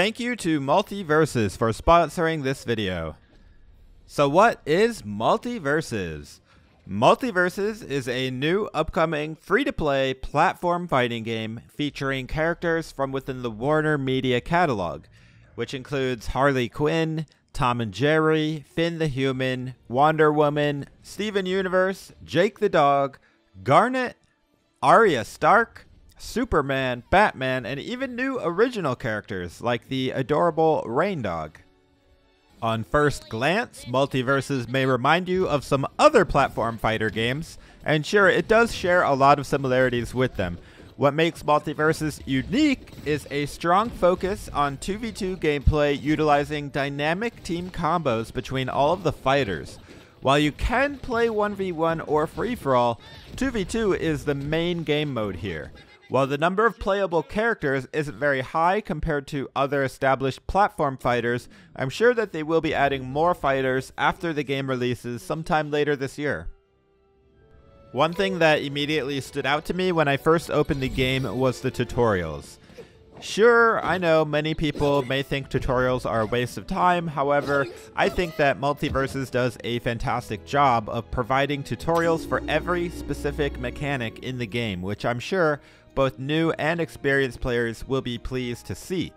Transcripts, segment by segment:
Thank you to MultiVersus for sponsoring this video. So what is MultiVersus? MultiVersus is a new upcoming free-to-play platform fighting game featuring characters from within the Warner Media catalog, which includes Harley Quinn, Tom and Jerry, Finn the Human, Wonder Woman, Steven Universe, Jake the Dog, Garnet, Arya Stark, Superman, Batman, and even new original characters like the adorable Reindog. On first glance, MultiVersus may remind you of some other platform fighter games, and sure, it does share a lot of similarities with them. What makes MultiVersus unique is a strong focus on 2v2 gameplay utilizing dynamic team combos between all of the fighters. While you can play 1v1 or free-for-all, 2v2 is the main game mode here. While the number of playable characters isn't very high compared to other established platform fighters, I'm sure that they will be adding more fighters after the game releases sometime later this year. One thing that immediately stood out to me when I first opened the game was the tutorials. Sure, I know many people may think tutorials are a waste of time, however, I think that MultiVersus does a fantastic job of providing tutorials for every specific mechanic in the game, which I'm sure both new and experienced players will be pleased to see.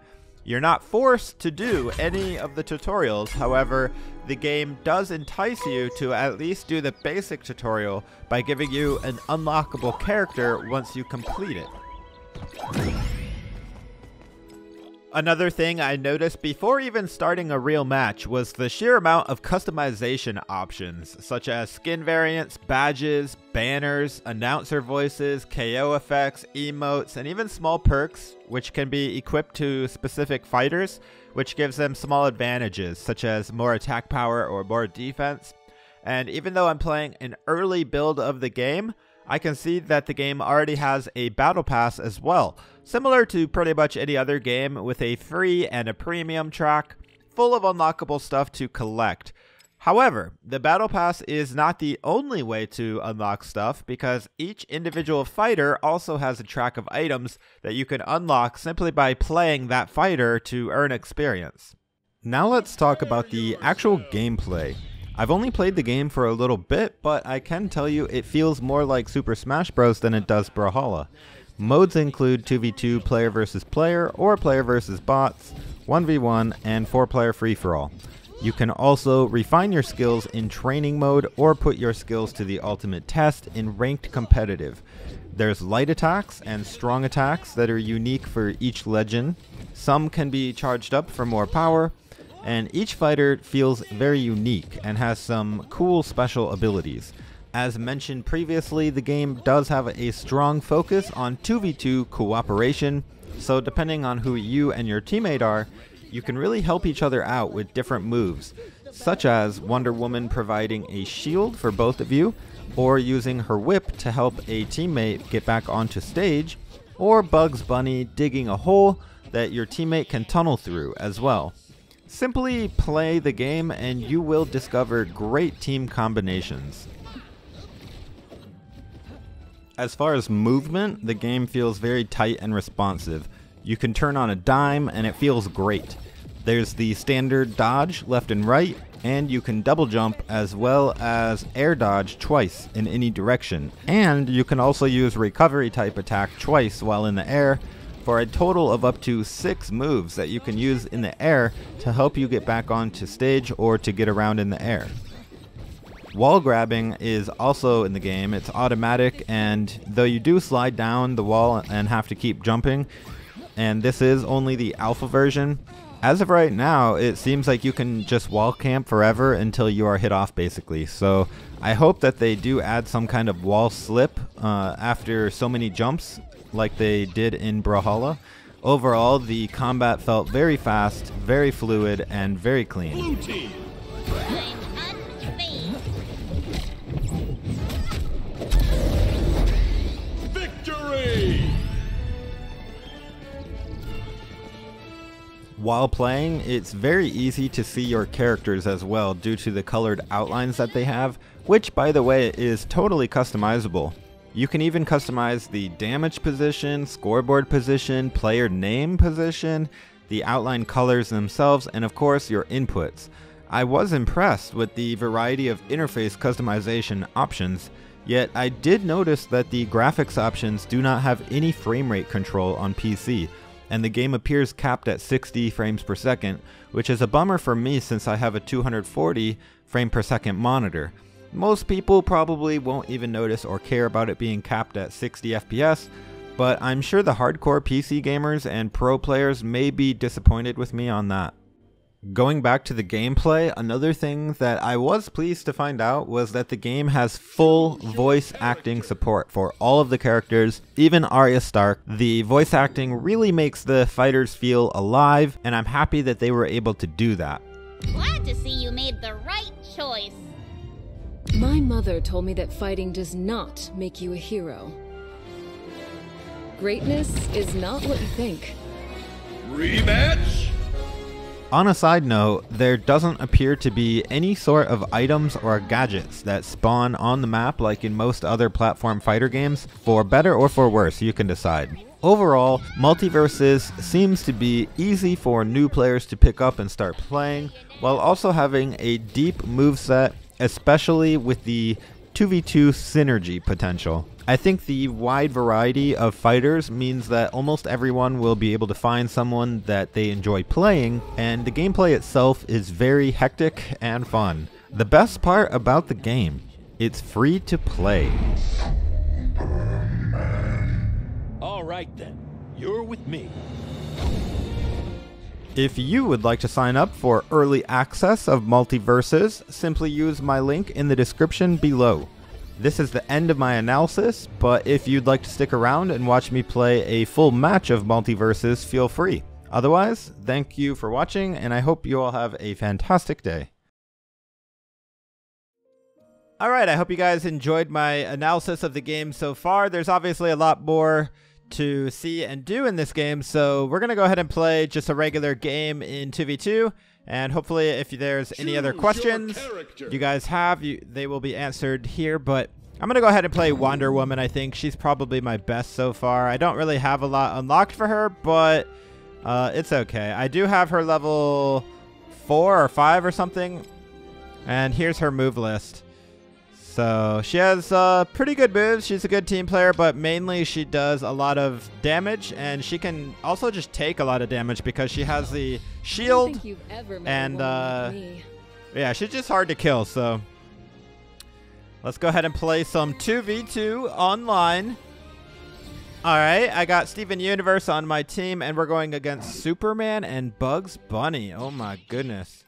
You're not forced to do any of the tutorials, however, the game does entice you to at least do the basic tutorial by giving you an unlockable character once you complete it. Another thing I noticed before even starting a real match was the sheer amount of customization options, such as skin variants, badges, banners, announcer voices, KO effects, emotes, and even small perks, which can be equipped to specific fighters, which gives them small advantages, such as more attack power or more defense. And even though I'm playing an early build of the game, I can see that the game already has a battle pass as well, similar to pretty much any other game with a free and a premium track, full of unlockable stuff to collect. However, the battle pass is not the only way to unlock stuff because each individual fighter also has a track of items that you can unlock simply by playing that fighter to earn experience. Now let's talk about the actual gameplay. I've only played the game for a little bit, but I can tell you it feels more like Super Smash Bros. than it does Brawlhalla. Modes include 2v2 player versus player or player versus bots, 1v1, and 4 player free for all. You can also refine your skills in training mode or put your skills to the ultimate test in ranked competitive. There's light attacks and strong attacks that are unique for each legend. Some can be charged up for more power, and each fighter feels very unique and has some cool special abilities. As mentioned previously, the game does have a strong focus on 2v2 cooperation, so depending on who you and your teammate are, you can really help each other out with different moves, such as Wonder Woman providing a shield for both of you, or using her whip to help a teammate get back onto stage, or Bugs Bunny digging a hole that your teammate can tunnel through as well. Simply play the game and you will discover great team combinations. As far as movement, the game feels very tight and responsive. You can turn on a dime and it feels great. There's the standard dodge left and right, and you can double jump as well as air dodge twice in any direction. And you can also use recovery type attack twice while in the air for a total of up to six moves that you can use in the air to help you get back onto stage or to get around in the air. Wall grabbing is also in the game. It's automatic, and though you do slide down the wall and have to keep jumping, and this is only the alpha version, as of right now, it seems like you can just wall camp forever until you are hit off, basically. So I hope that they do add some kind of wall slip uh, after so many jumps like they did in Brawlhalla. Overall, the combat felt very fast, very fluid, and very clean. Victory! While playing, it's very easy to see your characters as well due to the colored outlines that they have, which by the way is totally customizable. You can even customize the damage position, scoreboard position, player name position, the outline colors themselves, and of course your inputs. I was impressed with the variety of interface customization options, yet I did notice that the graphics options do not have any frame rate control on PC, and the game appears capped at 60 frames per second, which is a bummer for me since I have a 240 frame per second monitor. Most people probably won't even notice or care about it being capped at 60 FPS, but I'm sure the hardcore PC gamers and pro players may be disappointed with me on that. Going back to the gameplay, another thing that I was pleased to find out was that the game has full voice acting support for all of the characters, even Arya Stark. The voice acting really makes the fighters feel alive, and I'm happy that they were able to do that. Glad to see you made the right choice. My mother told me that fighting does not make you a hero. Greatness is not what you think. Rematch? On a side note, there doesn't appear to be any sort of items or gadgets that spawn on the map like in most other platform fighter games. For better or for worse, you can decide. Overall, MultiVersus seems to be easy for new players to pick up and start playing, while also having a deep moveset, especially with the 2v2 synergy potential. I think the wide variety of fighters means that almost everyone will be able to find someone that they enjoy playing, and the gameplay itself is very hectic and fun. The best part about the game, it's free to play. All right then, you're with me. If you would like to sign up for early access of MultiVersus, simply use my link in the description below. This is the end of my analysis, but if you'd like to stick around and watch me play a full match of MultiVersus, feel free. Otherwise, thank you for watching, and I hope you all have a fantastic day. Alright, I hope you guys enjoyed my analysis of the game so far. There's obviously a lot more to see and do in this game. So we're going to go ahead and play just a regular game in 2v2. And hopefully if there's any other questions you guys have, you, they will be answered here. But I'm going to go ahead and play Wonder Woman, I think. She's probably my best so far. I don't really have a lot unlocked for her, but uh, it's okay. I do have her level 4 or 5 or something. And here's her move list. So she has uh, pretty good moves. She's a good team player, but mainly she does a lot of damage, and she can also just take a lot of damage because she has the shield. and uh, yeah, she's just hard to kill. So let's go ahead and play some 2v2 online. All right, I got Steven Universe on my team, and we're going against Superman and Bugs Bunny. Oh my goodness.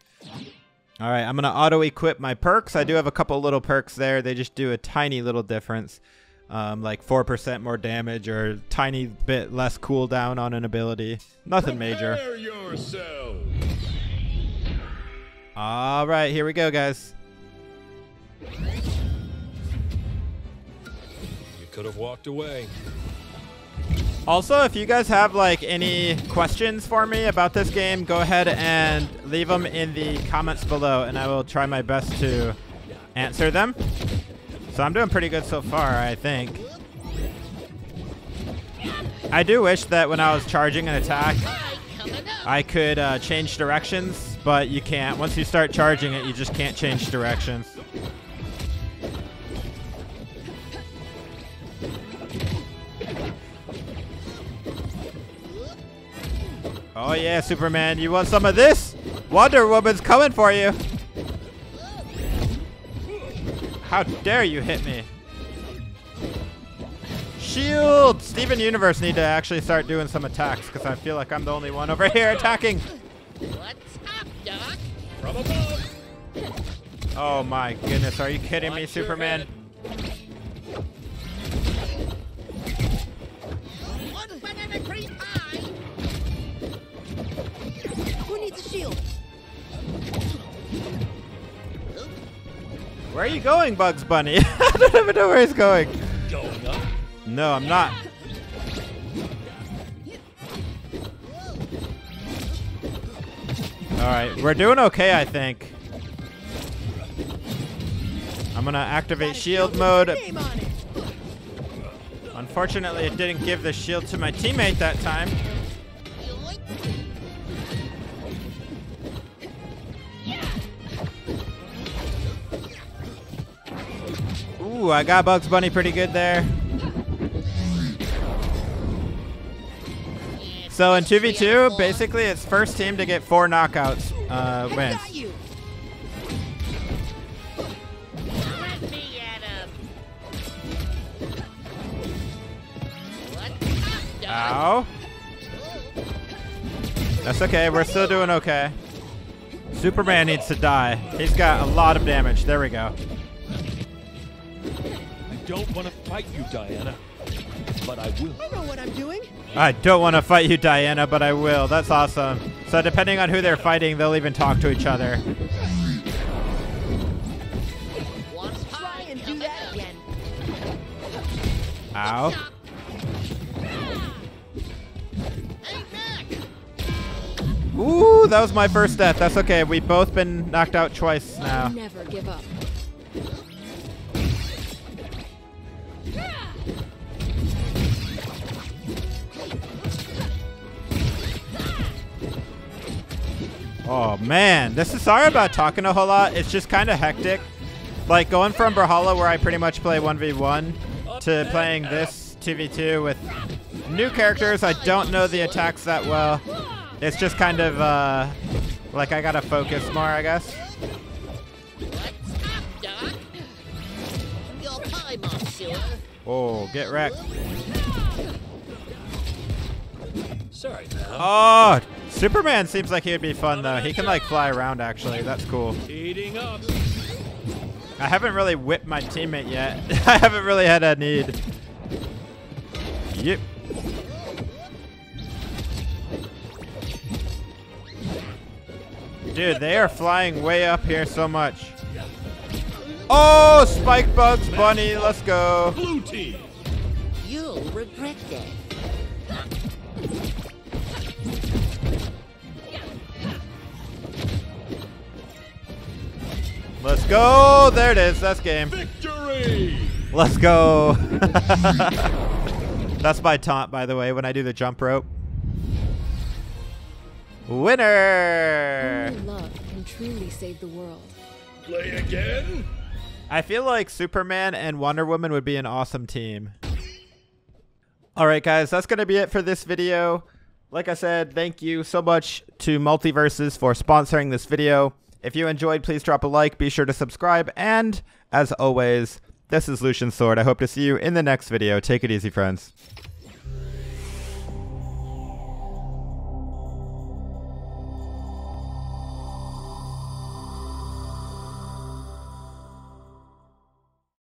All right, I'm going to auto-equip my perks. I do have a couple little perks there. They just do a tiny little difference, um, like 4% more damage or tiny bit less cooldown on an ability. Nothing major. All right, here we go, guys. You could have walked away. Also, if you guys have like any questions for me about this game, go ahead and leave them in the comments below, and I will try my best to answer them. So I'm doing pretty good so far, I think. I do wish that when I was charging an attack, I could uh, change directions, but you can't. Once you start charging it, you just can't change directions. Oh, yeah, Superman, you want some of this? Wonder Woman's coming for you. How dare you hit me? Shield! Steven Universe need to actually start doing some attacks because I feel like I'm the only one over here attacking. What's up, Doc? From above. Oh my goodness, are you kidding me, Watch your Superman? Where are you going, Bugs Bunny? I don't even know where he's going. Going up. No, I'm not. Alright, we're doing okay, I think. I'm gonna activate shield mode. Name on it. Unfortunately, it didn't give the shield to my teammate that time. Ooh, I got Bugs Bunny pretty good there. So in 2v2, basically it's first team to get four knockouts uh, wins. Got you. Let me at him. What's up, dog? Ow. That's okay, we're still doing okay. Superman needs to die. He's got a lot of damage. There we go. I don't want to fight you, Diana. But I will. I know what I'm doing. I don't want to fight you, Diana, but I will. That's awesome. So depending on who they're fighting, they'll even talk to each other. Try and do that again. Ow. Ah! Hey, Mac. Ooh, that was my first death. That's okay. We've both been knocked out twice now. Never give up. Oh man, this is sorry about talking a whole lot. It's just kind of hectic. Like going from Brawlhalla, where I pretty much play 1v1, to playing this 2v2 with new characters. I don't know the attacks that well. It's just kind of uh, like I gotta focus more, I guess. Oh, get wrecked. Sorry, pal. Oh, Superman seems like he would be fun though. He can like fly around actually. That's cool. Heating up. I haven't really whipped my teammate yet. I haven't really had a need. Yep. Dude, they are flying way up here so much. Oh, Spike Bugs Bunny, let's go. Blue team. You'll regret it. Let's go. There it is. That's game. Victory. Let's go. That's my taunt, by the way, when I do the jump rope. Winner! Only love can truly save the world. Play again. I feel like Superman and Wonder Woman would be an awesome team. Alright guys, that's going to be it for this video. Like I said, thank you so much to MultiVersus for sponsoring this video. If you enjoyed, please drop a like, be sure to subscribe, and as always, this is Lucian Sword. I hope to see you in the next video. Take it easy, friends.